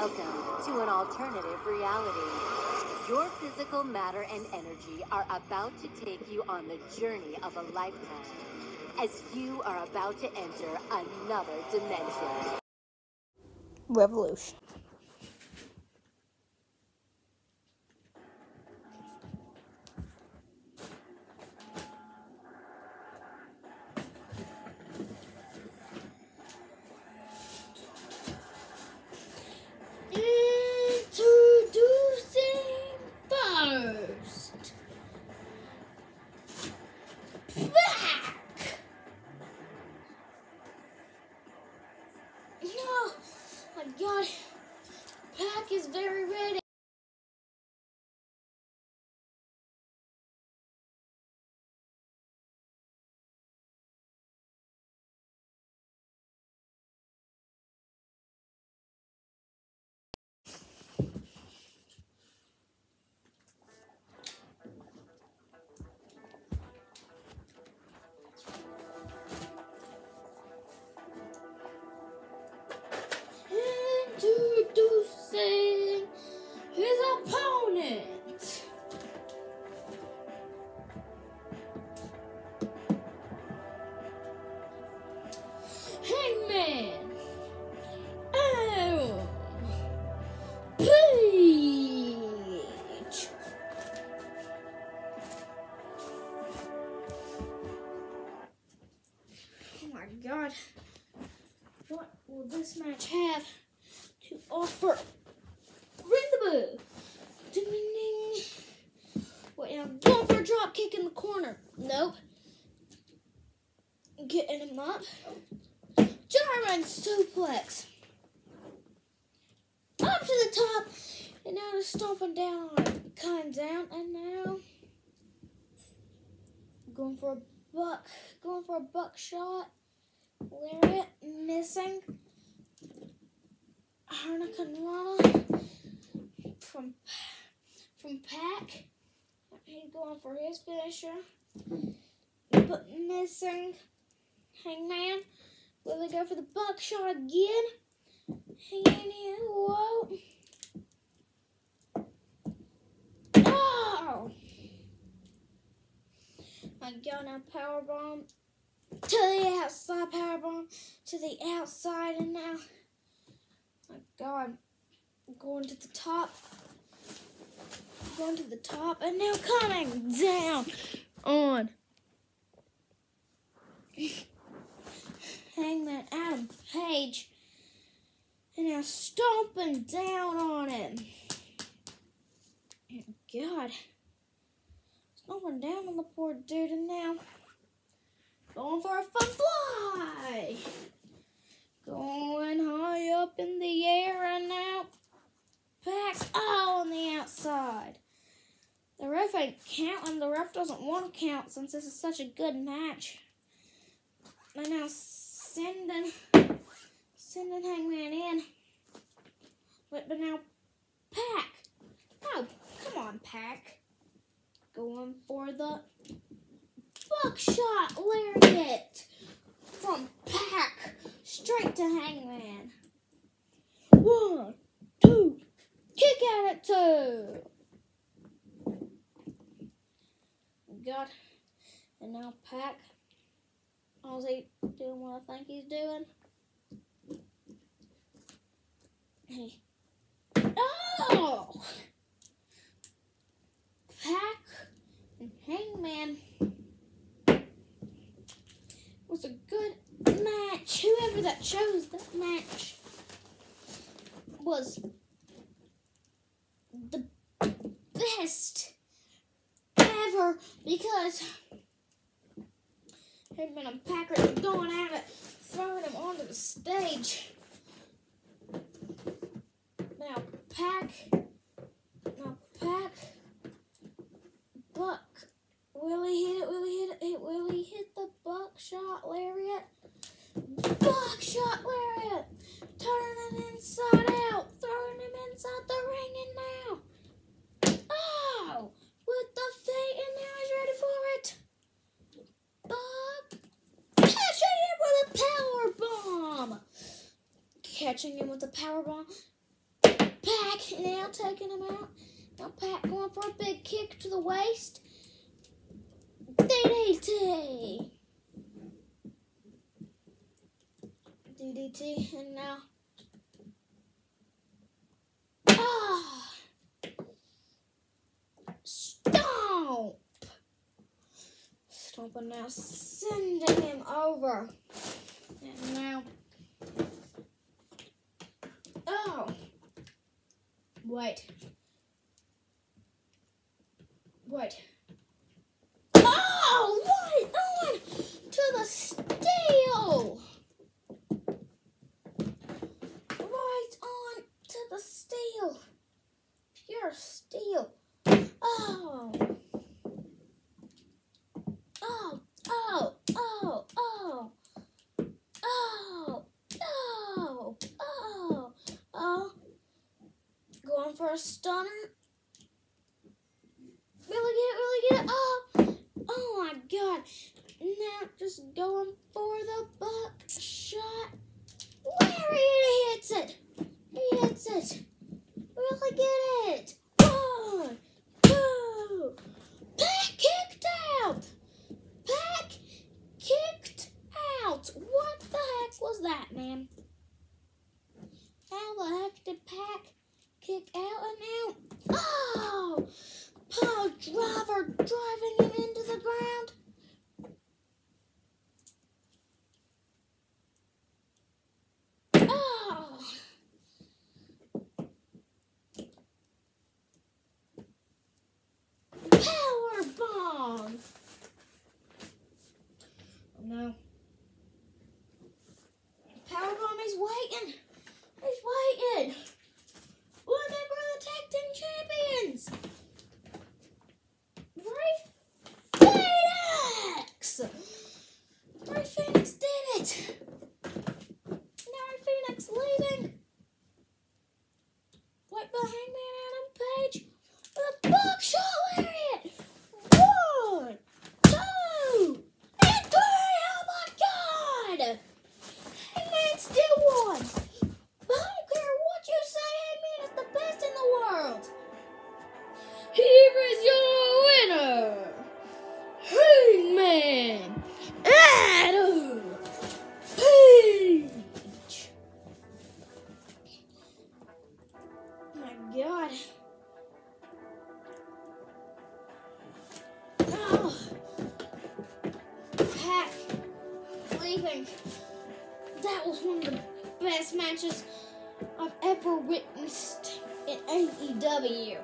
Welcome to an alternative reality. Your physical matter and energy are about to take you on the journey of a lifetime as you are about to enter another dimension. Revolution. Oh my god. Pac is very ready. The bell. Ding ding ding. Wait, now going for a drop kick in the corner. Nope. Getting him up. German suplex. Up to the top. And now they're stomping down on. Kind down. And now going for a buck. Going for a buckshot. Lariat missing. Hurricanrana from from Pac. He's going for his finisher. But missing Hangman. Will they go for the buckshot again? Hanging in. Whoa. Oh! My god, now power bomb to the outside, power bomb to the outside, and now, my God, going to the top, going to the top, and now coming down on Hangman Adam Page, and now stomping down on him. Oh, God, stomping down on the poor dude, and now. Going for a fun fly. Going high up in the air and now Pac's all on the outside. The ref ain't counting. The ref doesn't want to count since this is such a good match. And now sending sending Hangman in. But, but now Pac. Oh, come on, Pac. Going for the buckshot lariat from Pac straight to Hangman. One, two, kick out at two. God, and now Pac. He doing what I think he's doing? Hey. Oh! Pac and Hangman was a good match. Whoever chose that match was the best ever because Hangman and Packer were going at it, throwing him onto the stage. Now Pac, now Pac, Buck. Will he hit it? Will he hit it? Hit- Will he hit the buckshot lariat? Buckshot lariat! Turning him inside out, throwing him inside the ring, and now, oh, with the feet, and now he's ready for it. Buck catching him Catching him with a power bomb. Pac now taking him out. Now Pac going for a big kick to the waist. DDT. DDT, and now. Ah! Stomp! Stomping now, sending him over. And now. Oh! Wait. Wait. Oh, what? On to the steel. Right on to the steel. Pure steel. Oh. Oh, oh, oh, oh. Oh, oh, oh, oh. Stunner. Really get, it really get. It oh, oh my god. Now just going for the buck shot. He hits it. He hits it. Really get it. One, two. Pac kicked out. Pac kicked out. What the heck was that, man? How the heck did Pac kick out and out? Oh! Pile driver driving him into the ground. Oh! Power bomb! Oh no. Power bomb is waiting. He's waiting. Remember the tag team champions. Rey Fenix! Rey Fenix did it! Now Rey Fenix leaving. Right behind me and Adam Page. The buckshot lariat! One, two, and three! Oh my god! Hangman still one of the best matches I've ever witnessed in AEW.